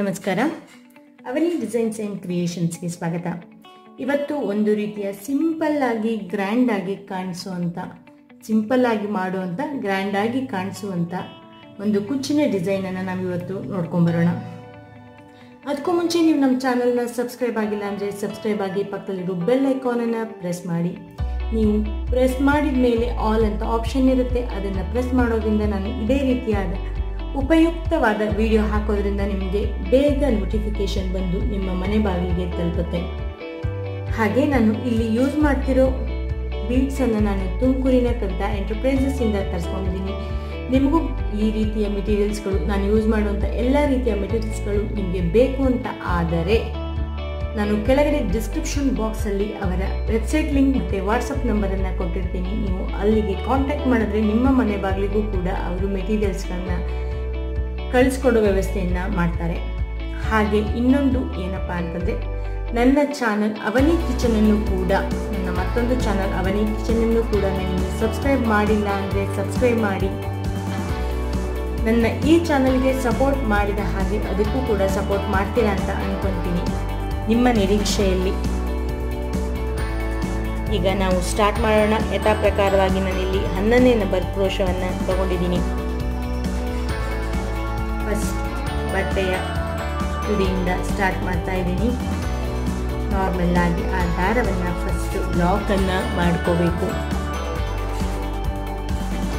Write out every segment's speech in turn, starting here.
ನಮಸ್ಕಾರ. ಅವನಿ designs and ಕ್ರಿಯೇಷನ್ಸ್ಗೆ ಸ್ವಾಗತ. ಇವತ್ತು ಒಂದು ರೀತಿಯ ಸಿಂಪಲ್ ಆಗಿ ಗ್ರ್ಯಾಂಡ್ ಆಗಿ ಕಾಣಿಸುವಂಥ ಸಿಂಪಲ್ ಆಗಿ ಮಾಡುವಂಥ ಗ್ರ್ಯಾಂಡ್ ಆಗಿ ಕಾಣಿಸುವಂಥ ಒಂದು ಕುಚ್ಚಿನ ಡಿಸೈನನ್ನು ನಾವು ಇವತ್ತು ನೋಡ್ಕೊಂಬರೋಣ ಅದಕ್ಕೂ ಮುಂಚೆ ನೀವು ನಮ್ಮ ಚಾನಲ್ನ ಸಬ್ಸ್ಕ್ರೈಬ್ ಆಗಿಲ್ಲ ಅಂದರೆ ಸಬ್ಸ್ಕ್ರೈಬ್ ಆಗಿ ಪಕ್ಕದಲ್ಲಿರೋ ಬೆಲ್ ಐಕಾನನ್ನು ಪ್ರೆಸ್ ಮಾಡಿ. ನೀವು ಪ್ರೆಸ್ ಮಾಡಿದ ಮೇಲೆ ಆಲ್ ಅಂತ ಆಪ್ಷನ್ ಇರುತ್ತೆ. ಅದನ್ನು ಪ್ರೆಸ್ ಮಾಡೋದ್ರಿಂದ ನಾನು ಇದೇ ರೀತಿಯಾದ ಉಪಯುಕ್ತವಾದ ವಿಡಿಯೋ ಹಾಕೋದ್ರಿಂದ ನಿಮಗೆ ಬೇಗ ನೋಟಿಫಿಕೇಶನ್ ಬಂದು ನಿಮ್ಮ ಮನೆ ಬಾಗಿಲಿಗೆ ತಲುಪುತ್ತೆ. ಹಾಗೆ ನಾನು ಇಲ್ಲಿ ಯೂಸ್ ಮಾಡ್ತಿರೋ ಬೀಡ್ಸನ್ನು ನಾನು ತುಮಕೂರಿನ ಕವಿತಾ ಎಂಟರ್ಪ್ರೈಸಸ್ಸಿಂದ ತರಿಸ್ಕೊಂಡಿದ್ದೀನಿ. ನಿಮಗೂ ಈ ರೀತಿಯ ಮೆಟೀರಿಯಲ್ಸ್ಗಳು ನಾನು ಯೂಸ್ ಮಾಡುವಂಥ ಎಲ್ಲ ರೀತಿಯ ಮೆಟೀರಿಯಲ್ಸ್ಗಳು ನಿಮಗೆ ಬೇಕು ಅಂತ ಆದರೆ, ನಾನು ಕೆಳಗಡೆ ಡಿಸ್ಕ್ರಿಪ್ಷನ್ ಬಾಕ್ಸಲ್ಲಿ ಅವರ ವೆಬ್ಸೈಟ್ ಲಿಂಕ್ ಮತ್ತು ವಾಟ್ಸಪ್ ನಂಬರನ್ನು ಕೊಟ್ಟಿರ್ತೀನಿ. ನೀವು ಅಲ್ಲಿಗೆ ಕಾಂಟ್ಯಾಕ್ಟ್ ಮಾಡಿದ್ರೆ ನಿಮ್ಮ ಮನೆ ಬಾಗಿಲಿಗೂ ಕೂಡ ಅವರು ಮೆಟೀರಿಯಲ್ಸ್ಗಳನ್ನ ಕಳಿಸ್ಕೊಡೋ ವ್ಯವಸ್ಥೆಯನ್ನು ಮಾಡ್ತಾರೆ. ಹಾಗೆ ಇನ್ನೊಂದು ಏನಪ್ಪ ಅಂತಂದರೆ, ನನ್ನ ಚಾನಲ್ ಅವನಿ ಕಿಚನನ್ನು ಕೂಡ, ನನ್ನ ಮತ್ತೊಂದು ಚಾನಲ್ ಅವನಿ ಕಿಚನನ್ನು ಕೂಡ ನೀವು ಸಬ್ಸ್ಕ್ರೈಬ್ ಮಾಡಿಲ್ಲ ಅಂದರೆ ಸಬ್ಸ್ಕ್ರೈಬ್ ಮಾಡಿ. ನನ್ನ ಈ ಚಾನಲ್ಗೆ ಸಪೋರ್ಟ್ ಮಾಡಿದ ಹಾಗೆ ಅದಕ್ಕೂ ಕೂಡ ಸಪೋರ್ಟ್ ಮಾಡ್ತೀರಾ ಅಂತ ಅನ್ಕೊಂತೀನಿ. ನಿಮ್ಮ ನಿರೀಕ್ಷೆಯಲ್ಲಿ. ಈಗ ನಾವು ಸ್ಟಾರ್ಟ್ ಮಾಡೋಣ. ಯಥಾ ಪ್ರಕಾರವಾಗಿ ನಾನಿಲ್ಲಿ ಹನ್ನೊಂದನೇ ನಂಬರ್ ಕ್ರೋಶವನ್ನು ತಗೊಂಡಿದ್ದೀನಿ. ಬಟ್ಟೆಯ ತುದಿಯಿಂದ ಸ್ಟಾರ್ಟ್ ಮಾಡ್ತಾ ಇದ್ದೀನಿ. ನಾರ್ಮಲ್ ಆಗಿ ಆ ದಾರವನ್ನು ಫಸ್ಟ್ ಲಾಕನ್ನು ಮಾಡ್ಕೋಬೇಕು.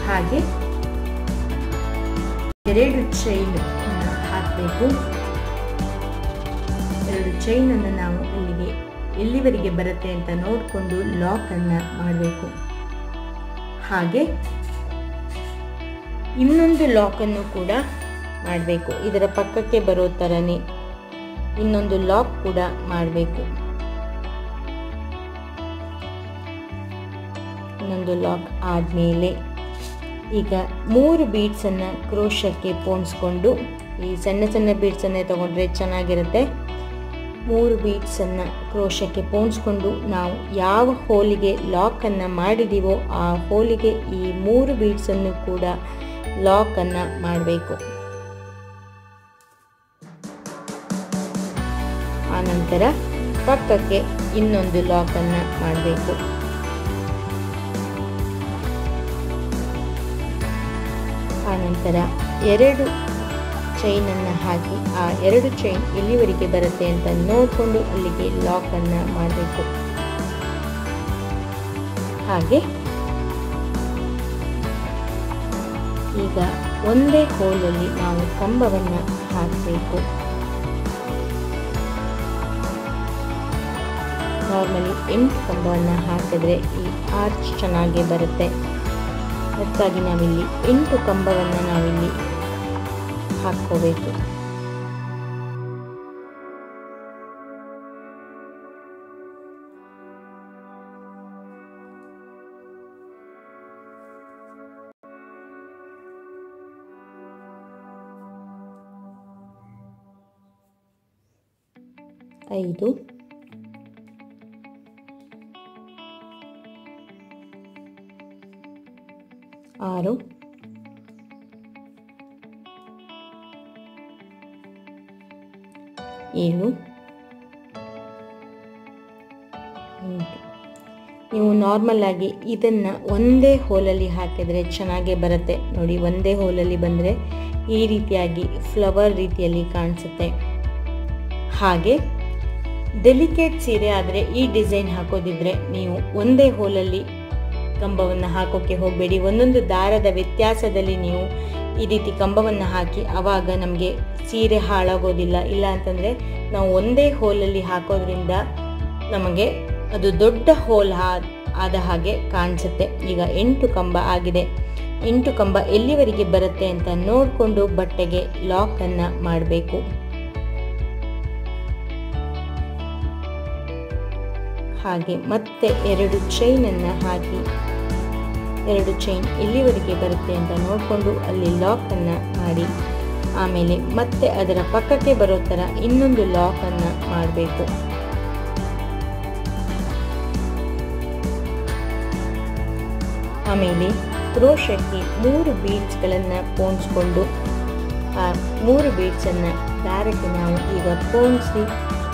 ಹಾಗೆ ಎರಡು ಚೈನ್ ಹಾಕಬೇಕು. ಎರಡು ಚೈನನ್ನು ನಾವು ಇಲ್ಲಿಗೆ ಎಲ್ಲಿವರೆಗೆ ಬರುತ್ತೆ ಅಂತ ನೋಡಿಕೊಂಡು ಲಾಕನ್ನು ಮಾಡಬೇಕು. ಹಾಗೆ ಇನ್ನೊಂದು ಲಾಕನ್ನು ಕೂಡ ಮಾಡಬೇಕು. ಇದರ ಪಕ್ಕಕ್ಕೆ ಬರೋ ಥರನೇ ಇನ್ನೊಂದು ಲಾಕ್ ಕೂಡ ಮಾಡಬೇಕು. ಇನ್ನೊಂದು ಲಾಕ್ ಆದಮೇಲೆ ಈಗ ಮೂರು ಬೀಡ್ಸನ್ನು ಕ್ರೋಶಕ್ಕೆ ಪೋಣಿಸ್ಕೊಂಡು ಈ ಸಣ್ಣ ಸಣ್ಣ ಬೀಡ್ಸನ್ನೇ ತೊಗೊಂಡ್ರೆ ಚೆನ್ನಾಗಿರುತ್ತೆ. ಮೂರು ಬೀಡ್ಸನ್ನು ಕ್ರೋಶಕ್ಕೆ ಪೋಣಿಸ್ಕೊಂಡು ನಾವು ಯಾವ ಹೋಲಿಗೆ ಲಾಕನ್ನು ಮಾಡಿದ್ದೀವೋ ಆ ಹೋಲಿಗೆ ಈ ಮೂರು ಬೀಡ್ಸನ್ನು ಕೂಡ ಲಾಕನ್ನು ಮಾಡಬೇಕು. ಆನಂತರ ಪಕ್ಕಕ್ಕೆ ಇನ್ನೊಂದು ಲಾಕನ್ನು ಮಾಡಬೇಕು. ಆನಂತರ ಎರಡು ಚೈನನ್ನು ಹಾಕಿ, ಆ ಎರಡು ಚೈನ್ ಇಲ್ಲಿವರೆಗೆ ಬರುತ್ತೆ ಅಂತ ನೋಡಿಕೊಂಡು ಅಲ್ಲಿಗೆ ಲಾಕನ್ನು ಮಾಡಬೇಕು. ಹಾಗೆ ಈಗ ಒಂದೇ ಹೋಲಲ್ಲಿ ನಾವು ಕಂಬವನ್ನು ಹಾಕಬೇಕು. ನಾರ್ಮಲಿ ಎಂಟು ಕಂಬವನ್ನು ಹಾಕಿದ್ರೆ ಈ ಆರ್ಚ್ ಚೆನ್ನಾಗಿ ಬರುತ್ತೆ. ಅದಕ್ಕಾಗಿ ನಾವಿಲ್ಲಿ ಎಂಟು ಕಂಬವನ್ನು ನಾವಿಲ್ಲಿ ಹಾಕ್ಕೋಬೇಕು. ಐದು. ಆರು. ಏಳು. ನೀವು ನಾರ್ಮಲ್ ಆಗಿ ಇದನ್ನು ಒಂದೇ ಹೋಲಲ್ಲಿ ಹಾಕಿದರೆ ಚೆನ್ನಾಗೇ ಬರುತ್ತೆ. ನೋಡಿ, ಒಂದೇ ಹೋಲಲ್ಲಿ ಬಂದರೆ ಈ ರೀತಿಯಾಗಿ ಫ್ಲವರ್ ರೀತಿಯಲ್ಲಿ ಕಾಣಿಸುತ್ತೆ. ಹಾಗೆ ಡೆಲಿಕೇಟ್ ಸೀರೆ ಆದರೆ ಈ ಡಿಸೈನ್ ಹಾಕೋದಿದ್ರೆ ನೀವು ಒಂದೇ ಹೋಲಲ್ಲಿ ಕಂಬವನ್ನು ಹಾಕೋಕ್ಕೆ ಹೋಗಬೇಡಿ. ಒಂದೊಂದು ದಾರದ ವ್ಯತ್ಯಾಸದಲ್ಲಿ ನೀವು ಈ ರೀತಿ ಕಂಬವನ್ನು ಹಾಕಿ ಆವಾಗ ನಮಗೆ ಸೀರೆ ಹಾಳಾಗೋದಿಲ್ಲ. ಇಲ್ಲ ಅಂತಂದರೆ ನಾವು ಒಂದೇ ಹೋಲಲ್ಲಿ ಹಾಕೋದ್ರಿಂದ ನಮಗೆ ಅದು ದೊಡ್ಡ ಹೋಲ್ ಆದ ಹಾಗೆ ಕಾಣಿಸುತ್ತೆ. ಈಗ ಎಂಟು ಕಂಬ ಆಗಿದೆ. ಎಂಟು ಕಂಬ ಎಲ್ಲಿವರೆಗೆ ಬರುತ್ತೆ ಅಂತ ನೋಡಿಕೊಂಡು ಬಟ್ಟೆಗೆ ಲಾಕನ್ನು ಮಾಡಬೇಕು. ಹಾಗೆ ಮತ್ತೆ ಎರಡು ಚೈನನ್ನು ಹಾಕಿ ಎರಡು ಚೈನ್ ಎಲ್ಲಿವರೆಗೆ ಬರುತ್ತೆ ಅಂತ ನೋಡಿಕೊಂಡು ಅಲ್ಲಿ ಲಾಕನ್ನು ಮಾಡಿ, ಆಮೇಲೆ ಮತ್ತೆ ಅದರ ಪಕ್ಕಕ್ಕೆ ಬರೋ ಥರ ಇನ್ನೊಂದು ಲಾಕನ್ನು ಮಾಡಬೇಕು. ಆಮೇಲೆ ಕ್ರೋಶಕ್ಕೆ ಮೂರು ಬೀಡ್ಸ್ಗಳನ್ನು ಪೋಣಿಸ್ಕೊಂಡು, ಆ ಮೂರು ಬೀಡ್ಸನ್ನು ಡೈರೆಕ್ಟ್ ನಾವು ಈಗ ಪೋಣಿಸಿ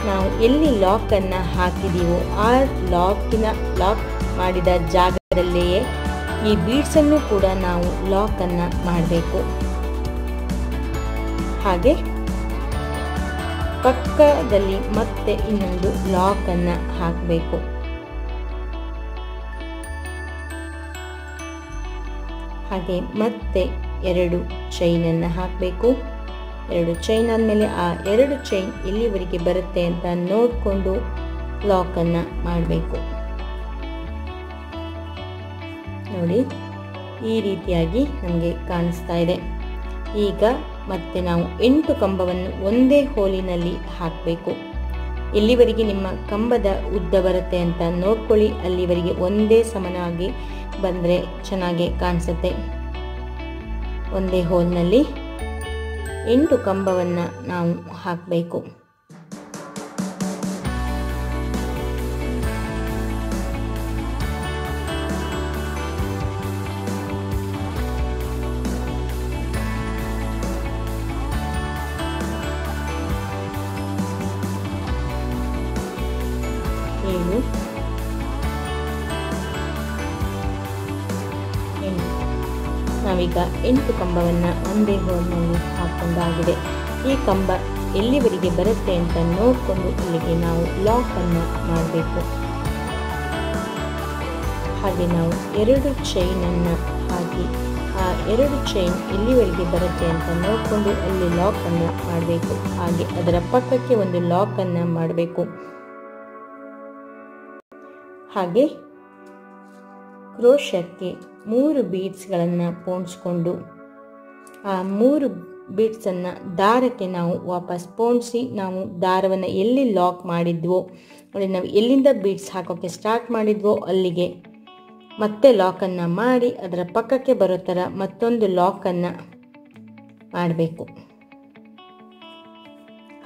ನಾವು ಎಲ್ಲಿ ಲಾಕನ್ನು ಹಾಕಿದ್ದೀವೋ ಆ ಲಾಕಿನ ಲಾಕ್ ಮಾಡಿದ ಜಾಗದಲ್ಲಿಯೇ ಈ ಬೀಡ್ಸನ್ನು ಕೂಡ ನಾವು ಲಾಕನ್ನು ಮಾಡಬೇಕು. ಹಾಗೆ ಪಕ್ಕದಲ್ಲಿ ಮತ್ತೆ ಇನ್ನೊಂದು ಲಾಕನ್ನು ಹಾಕಬೇಕು. ಹಾಗೆ ಮತ್ತೆ ಎರಡು ಚೈನನ್ನು ಹಾಕಬೇಕು. ಎರಡು ಚೈನ್ ಆದಮೇಲೆ ಆ ಎರಡು ಚೈನ್ ಎಲ್ಲಿವರೆಗೆ ಬರುತ್ತೆ ಅಂತ ನೋಡಿಕೊಂಡು ಲಾಕನ್ನು ಮಾಡಬೇಕು. ನೋಡಿ ಈ ರೀತಿಯಾಗಿ ನಮಗೆ ಕಾಣಿಸ್ತಾ ಇದೆ. ಈಗ ಮತ್ತೆ ನಾವು ಎಂಟು ಕಂಬವನ್ನು ಒಂದೇ ಹೋಲಿನಲ್ಲಿ ಹಾಕಬೇಕು. ಎಲ್ಲಿವರೆಗೆ ನಿಮ್ಮ ಕಂಬದ ಉದ್ದ ಬರುತ್ತೆ ಅಂತ ನೋಡ್ಕೊಳ್ಳಿ. ಅಲ್ಲಿವರೆಗೆ ಒಂದೇ ಸಮನಾಗಿ ಬಂದರೆ ಚೆನ್ನಾಗಿ ಕಾಣಿಸುತ್ತೆ. ಒಂದೇ ಹೋಲ್ನಲ್ಲಿ ಎಂಟು ಕಂಬವನ್ನು ನಾವು ಹಾಕಬೇಕು. ನಾವೀಗ ಎಂಟು ಕಂಬವನ್ನು ಒಂದೇ ಹೋಲ್ನಲ್ಲಿ ಹಾಕೊಂಡಾಗಿದೆ. ಈ ಕಂಬ ಎಲ್ಲಿವರೆಗೆ ಬರುತ್ತೆ ಅಂತ ನೋಡಿಕೊಂಡು ಇಲ್ಲಿಗೆ ನಾವು ಲಾಕನ್ನು ಮಾಡಬೇಕು. ಹಾಗೆ ನಾವು ಎರಡು ಚೈನನ್ನು ಹಾಕಿ, ಆ ಎರಡು ಚೈನ್ ಎಲ್ಲಿವರೆಗೆ ಬರುತ್ತೆ ಅಂತ ನೋಡಿಕೊಂಡು ಅಲ್ಲಿ ಲಾಕನ್ನು ಮಾಡಬೇಕು. ಹಾಗೆ ಅದರ ಪಕ್ಕಕ್ಕೆ ಒಂದು ಲಾಕನ್ನು ಮಾಡಬೇಕು. ಹಾಗೆ ಕ್ರೋಶಕ್ಕೆ ಮೂರು ಬೀಡ್ಸ್ಗಳನ್ನು ಪೋಣಿಸ್ಕೊಂಡು, ಆ ಮೂರು ಬೀಡ್ಸನ್ನು ದಾರಕ್ಕೆ ನಾವು ವಾಪಸ್ ಪೋಣಿಸಿ, ನಾವು ದಾರವನ್ನು ಎಲ್ಲಿ ಲಾಕ್ ಮಾಡಿದ್ವೋ ಅಲ್ಲಿ ನಾವು ಎಲ್ಲಿಂದ ಬೀಡ್ಸ್ ಹಾಕೋಕ್ಕೆ ಸ್ಟಾರ್ಟ್ ಮಾಡಿದ್ವೋ ಅಲ್ಲಿಗೆ ಮತ್ತೆ ಲಾಕನ್ನು ಮಾಡಿ, ಅದರ ಪಕ್ಕಕ್ಕೆ ಬರೋ ಥರ ಮತ್ತೊಂದು ಲಾಕನ್ನು ಮಾಡಬೇಕು.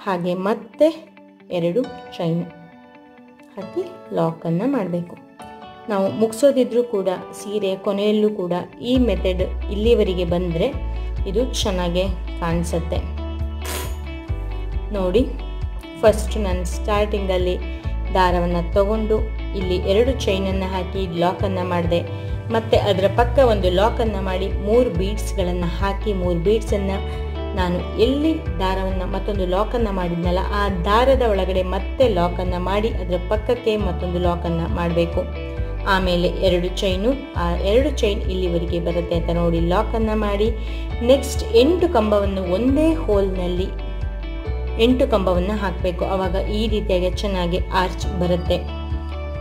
ಹಾಗೆ ಮತ್ತೆ ಎರಡು ಚೈನ್ ಹಾಕಿ ಲಾಕನ್ನು ಮಾಡಬೇಕು. ನಾವು ಮುಗಿಸೋದಿದ್ರೂ ಕೂಡ, ಸೀರೆ ಕೊನೆಯಲ್ಲೂ ಕೂಡ ಈ ಮೆಥಡ್ ಇಲ್ಲಿವರೆಗೆ ಬಂದರೆ ಇದು ಚೆನ್ನಾಗೆ ಕಾಣಿಸುತ್ತೆ. ನೋಡಿ ಫಸ್ಟ್ ನಾನು ಸ್ಟಾರ್ಟಿಂಗಲ್ಲಿ ದಾರವನ್ನು ತಗೊಂಡು ಇಲ್ಲಿ ಎರಡು ಚೈನನ್ನು ಹಾಕಿ ಲಾಕನ್ನು ಮಾಡಿದೆ. ಮತ್ತು ಅದರ ಪಕ್ಕ ಒಂದು ಲಾಕನ್ನು ಮಾಡಿ ಮೂರು ಬೀಡ್ಸ್ಗಳನ್ನು ಹಾಕಿ ಮೂರು ಬೀಡ್ಸನ್ನು ನಾನು ಎಲ್ಲಿ ದಾರವನ್ನು ಮತ್ತೊಂದು ಲಾಕನ್ನು ಮಾಡಿದ್ನಲ್ಲ, ಆ ದಾರದ ಒಳಗಡೆ ಮತ್ತೆ ಲಾಕನ್ನು ಮಾಡಿ ಅದರ ಪಕ್ಕಕ್ಕೆ ಮತ್ತೊಂದು ಲಾಕನ್ನು ಮಾಡಬೇಕು. ಆಮೇಲೆ ಎರಡು ಚೈನು ಆ ಎರಡು ಚೈನ್ ಇಲ್ಲಿವರೆಗೆ ಬರುತ್ತೆ ಅಂತ ನೋಡಿ ಲಾಕನ್ನು ಮಾಡಿ. ನೆಕ್ಸ್ಟ್ ಎಂಟು ಕಂಬವನ್ನು ಒಂದೇ ಹೋಲ್ನಲ್ಲಿ ಎಂಟು ಕಂಬವನ್ನು ಹಾಕಬೇಕು. ಆವಾಗ ಈ ರೀತಿಯಾಗಿ ಚೆನ್ನಾಗಿ ಆರ್ಚ್ ಬರುತ್ತೆ.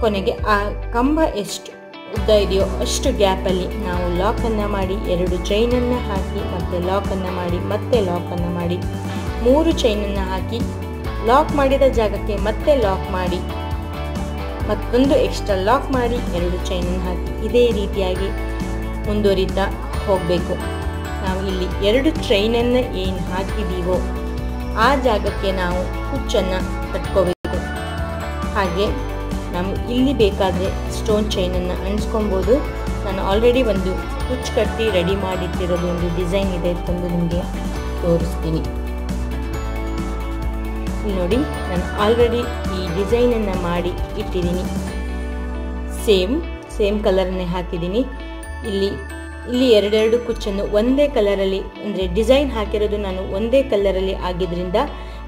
ಕೊನೆಗೆ ಆ ಕಂಬ ಎಷ್ಟು ಉದ್ದ ಇದೆಯೋ ಅಷ್ಟು ಗ್ಯಾಪಲ್ಲಿ ನಾವು ಲಾಕನ್ನು ಮಾಡಿ, ಎರಡು ಚೈನನ್ನು ಹಾಕಿ, ಮತ್ತೆ ಲಾಕನ್ನು ಮಾಡಿ, ಮತ್ತೆ ಲಾಕನ್ನು ಮಾಡಿ, ಮೂರು ಚೈನನ್ನು ಹಾಕಿ ಲಾಕ್ ಮಾಡಿದ ಜಾಗಕ್ಕೆ ಮತ್ತೆ ಲಾಕ್ ಮಾಡಿ. ಮತ್ತೊಂದು ಎಕ್ಸ್ಟ್ರಾ ಲಾಕ್ ಮಾಡಿ ಎರಡು ಚೈನನ್ನು ಹಾಕಿ ಇದೇ ರೀತಿಯಾಗಿ ಮುಂದುವರಿತಾ ಹೋಗಬೇಕು. ನಾವು ಇಲ್ಲಿ ಎರಡು ಚೈನನ್ನು ಏನು ಹಾಕಿದ್ದೀವೋ ಆ ಜಾಗಕ್ಕೆ ನಾವು ಹುಚ್ಚನ್ನು ಕಟ್ಕೋಬೇಕು. ಹಾಗೆ ನಾವು ಇಲ್ಲಿ ಬೇಕಾದರೆ ಸ್ಟೋನ್ ಚೈನನ್ನು ಅಣಿಸ್ಕೊಬೋದು ನಾನು ಆಲ್ರೆಡಿ ಒಂದು ಹುಚ್ಚು ಕಟ್ಟಿ ರೆಡಿ ಮಾಡಿಟ್ಟಿರೋದು ಒಂದು ಡಿಸೈನ್ ಇದೆ ತಂದು ನಿಮಗೆ ತೋರಿಸ್ತೀನಿ. ನೋಡಿ, ನಾನು ಆಲ್ರೆಡಿ ಈ ಡಿಸೈನನ್ನು ಮಾಡಿ ಇಟ್ಟಿದ್ದೀನಿ. ಸೇಮ್ ಸೇಮ್ ಕಲರನ್ನೇ ಹಾಕಿದ್ದೀನಿ. ಇಲ್ಲಿ ಇಲ್ಲಿ ಎರಡೆರಡು ಕುಚ್ಚನ್ನು ಒಂದೇ ಕಲರಲ್ಲಿ ಅಂದರೆ ಡಿಸೈನ್ ಹಾಕಿರೋದು ನಾನು ಒಂದೇ ಕಲರಲ್ಲಿ ಆಗಿದ್ದರಿಂದ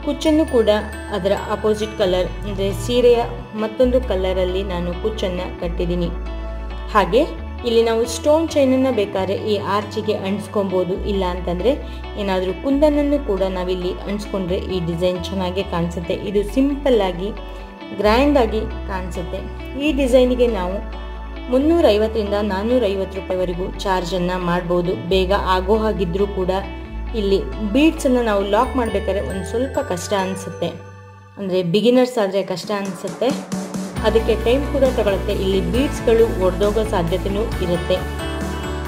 ಕುಚ್ಚನ್ನು ಕೂಡ ಅದರ ಅಪೋಸಿಟ್ ಕಲರ್ ಅಂದರೆ ಸೀರೆಯ ಮತ್ತೊಂದು ಕಲರಲ್ಲಿ ನಾನು ಕುಚ್ಚನ್ನು ಕಟ್ಟಿದ್ದೀನಿ. ಹಾಗೆ ಇಲ್ಲಿ ನಾವು ಸ್ಟೋನ್ ಚೈನನ್ನು ಬೇಕಾದ್ರೆ ಈ ಆರ್ಚಿಗೆ ಅಂಟಿಸ್ಕೊಬೋದು, ಇಲ್ಲ ಅಂತಂದರೆ ಏನಾದರೂ ಕುಂದನನ್ನು ಕೂಡ ನಾವಿಲ್ಲಿ ಅಂಟಿಸ್ಕೊಂಡ್ರೆ ಈ ಡಿಸೈನ್ ಚೆನ್ನಾಗಿ ಕಾಣಿಸುತ್ತೆ. ಇದು ಸಿಂಪಲ್ ಆಗಿ, ಗ್ರ್ಯಾಂಡ್ ಆಗಿ ಕಾಣಿಸುತ್ತೆ. ಈ ಡಿಸೈನಿಗೆ ನಾವು ಮುನ್ನೂರೈವತ್ತರಿಂದ ನಾನ್ನೂರೈವತ್ತು ರೂಪಾಯಿವರೆಗೂ ಚಾರ್ಜನ್ನು ಮಾಡ್ಬೋದು. ಬೇಗ ಆಗೋ ಹಾಗಿದ್ರೂ ಕೂಡ ಇಲ್ಲಿ ಬೀಡ್ಸನ್ನು ನಾವು ಲಾಕ್ ಮಾಡಬೇಕಾದ್ರೆ ಒಂದು ಸ್ವಲ್ಪ ಕಷ್ಟ ಅನಿಸುತ್ತೆ. ಅಂದರೆ ಬಿಗಿನರ್ಸ್ ಆದರೆ ಕಷ್ಟ ಅನಿಸುತ್ತೆ. ಅದಕ್ಕೆ ಟೈಮ್ ಕೂಡ ತಗೊಳುತ್ತೆ. ಇಲ್ಲಿ ಬೀಡ್ಸ್ಗಳು ಒಡೆದೋಗೋ ಸಾಧ್ಯತೆಯೂ ಇರುತ್ತೆ.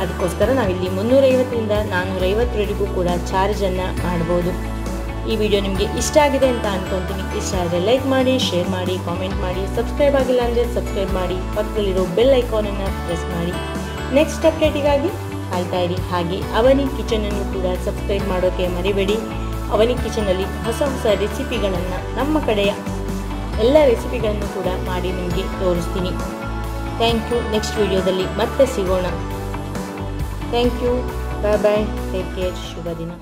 ಅದಕ್ಕೋಸ್ಕರ ನಾವಿಲ್ಲಿ ಮುನ್ನೂರೈವತ್ತರಿಂದ ನಾನ್ನೂರೈವತ್ತರವರೆಗೂ ಕೂಡ ಚಾರ್ಜನ್ನು ಮಾಡ್ಬೋದು. ಈ ವಿಡಿಯೋ ನಿಮಗೆ ಇಷ್ಟ ಆಗಿದೆ ಅಂತ ಅನ್ಕೊತೀನಿ. ಇಷ್ಟ ಆದರೆ ಲೈಕ್ ಮಾಡಿ ಶೇರ್ ಮಾಡಿ ಕಾಮೆಂಟ್ ಮಾಡಿ. ಸಬ್ಸ್ಕ್ರೈಬ್ ಆಗಿಲ್ಲ ಅಂದರೆ ಸಬ್ಸ್ಕ್ರೈಬ್ ಮಾಡಿ. ಪಕ್ಕದಲ್ಲಿರೋ ಬೆಲ್ ಐಕಾನನ್ನು ಪ್ರೆಸ್ ಮಾಡಿ. ನೆಕ್ಸ್ಟ್ ಅಪ್ಡೇಟಿಗಾಗಿ ಕಾಯ್ತಾ ಇರಿ. ಹಾಗೆ ಅವನಿ ಕಿಚನನ್ನು ಕೂಡ ಸಬ್ಸ್ಕ್ರೈಬ್ ಮಾಡೋಕ್ಕೆ ಮರಿಬೇಡಿ. ಅವನಿ ಕಿಚನಲ್ಲಿ ಹೊಸ ಹೊಸ ರೆಸಿಪಿಗಳನ್ನು ನಮ್ಮ ಕಡೆಯ ಎಲ್ಲ ರೆಸಿಪಿಗಳನ್ನು ಕೂಡ ಮಾಡಿ ನಿಮಗೆ ತೋರಿಸ್ತೀನಿ. ಥ್ಯಾಂಕ್ ಯು ನೆಕ್ಸ್ಟ್ ವಿಡಿಯೋದಲ್ಲಿ ಮತ್ತೆ ಸಿಗೋಣ. Thank you bye bye take care ಶುಭ ದಿನ.